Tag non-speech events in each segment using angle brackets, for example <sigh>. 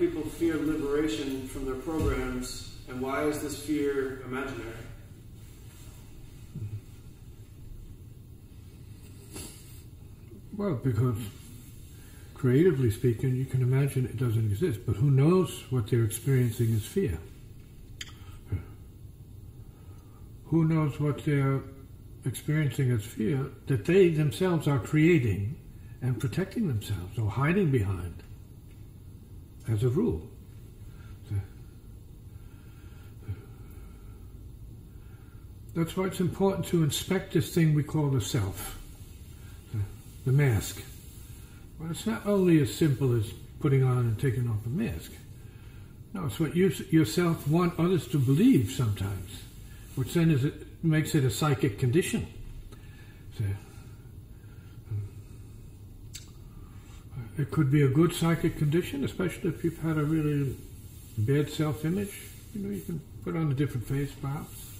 people fear liberation from their programs, and why is this fear imaginary? Well, because creatively speaking, you can imagine it doesn't exist, but who knows what they're experiencing is fear? Who knows what they're experiencing as fear that they themselves are creating and protecting themselves or hiding behind as a rule? That's why it's important to inspect this thing we call the self, the mask. Well, it's not only as simple as putting on and taking off a mask. No, it's what you yourself want others to believe sometimes, which then is it makes it a psychic condition. It could be a good psychic condition, especially if you've had a really bad self-image. You know, you can put on a different face, perhaps.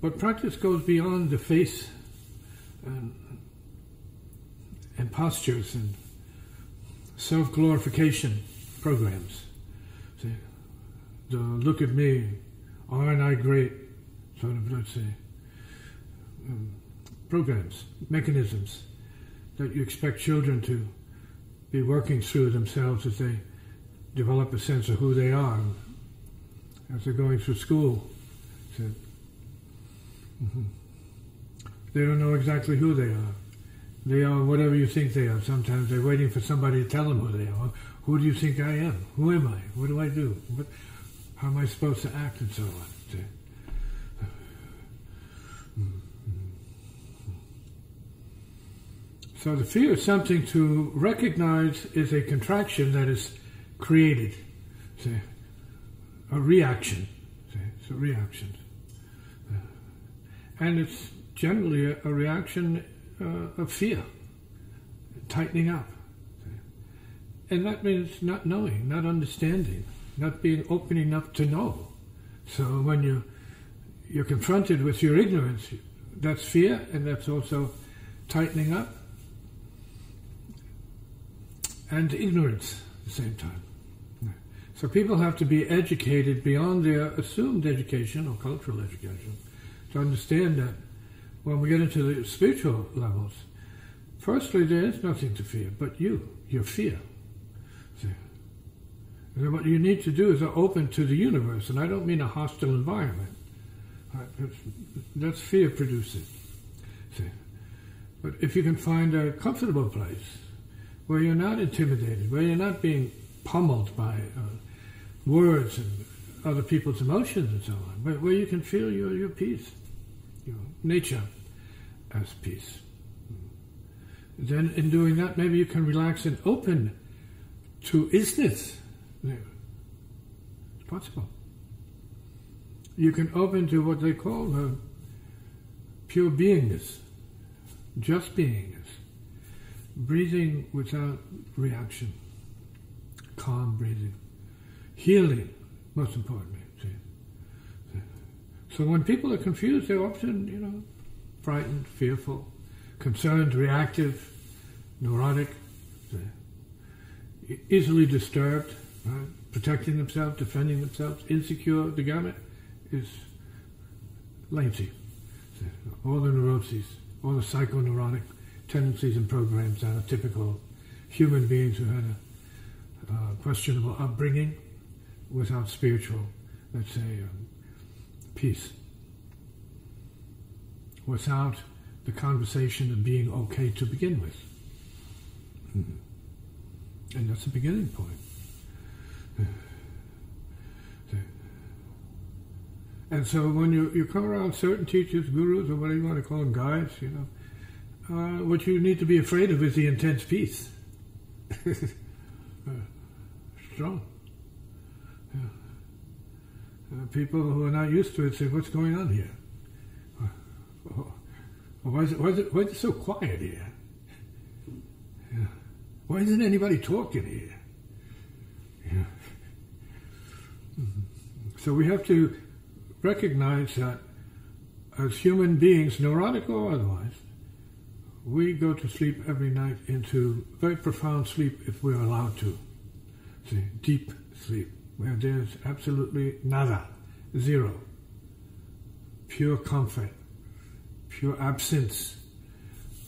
But practice goes beyond the face and, and postures and self glorification programs. See, the look at me, aren't I great? Sort of, let's say, um, programs, mechanisms that you expect children to be working through themselves as they develop a sense of who they are as they're going through school. Mm-hmm. They don't know exactly who they are. They are whatever you think they are. Sometimes they're waiting for somebody to tell them who they are. Who do you think I am? Who am I? What do I do? What, how am I supposed to act and so on? So <sighs> the fear is something to recognize is a contraction that is created. See, a reaction. See, it's a reaction. And it's generally a, a reaction uh, of fear, tightening up. And that means not knowing, not understanding, not being open enough to know. So when you you're confronted with your ignorance, that's fear, and that's also tightening up, and ignorance at the same time. So people have to be educated beyond their assumed education or cultural education to understand that when we get into the spiritual levels, firstly, there is nothing to fear but you, your fear. See? And what you need to do is open to the universe, and I don't mean a hostile environment. That's fear producing. See? But if you can find a comfortable place where you're not intimidated, where you're not being pummeled by uh, words and other people's emotions and so on, where, where you can feel your, your peace, your nature as peace. Then, in doing that, maybe you can relax and open to isness. It's possible. You can open to what they call uh, pure beingness, just beingness, breathing without reaction, calm breathing, healing, most importantly. See? So when people are confused, they're often, you know, frightened, fearful, concerned, reactive, neurotic, easily disturbed, right? protecting themselves, defending themselves, insecure. The gamut is lengthy. All the neuroses, all the psychoneurotic tendencies and programs that are typical human beings who had a uh, questionable upbringing without spiritual, let's say, um, peace without the conversation of being okay to begin with. Mm-hmm. And that's the beginning point. <sighs> And so when you, you come around certain teachers, gurus, or whatever you want to call them, guides, you know, uh, what you need to be afraid of is the intense peace. <laughs> uh, strong. Yeah. Uh, people who are not used to it say, what's going on here? why is it, why is it, why is it so quiet here? Yeah. Why isn't anybody talking here? Yeah. Mm-hmm. So we have to recognize that as human beings, neurotic or otherwise, we go to sleep every night into very profound sleep if we're allowed to. See, deep sleep, where there's absolutely nada, zero, pure comfort, pure absence,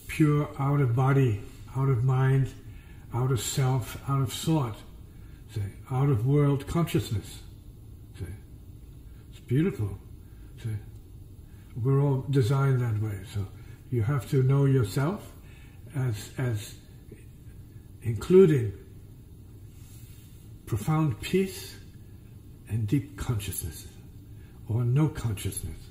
pure out of body, out of mind, out of self, out of thought, say, out of world consciousness. Say, it's beautiful. Say, we're all designed that way. So you have to know yourself as as including profound peace and deep consciousness, or no consciousness.